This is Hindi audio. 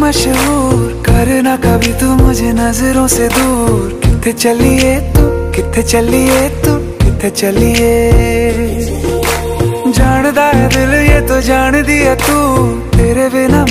मशहूर करना कभी तू मुझे नज़रों से दूर। कितने चलिए तू, कितने चलिए तू, कितने चलिए। जानदा है दिल ये तो जान दिया तू, तेरे बिना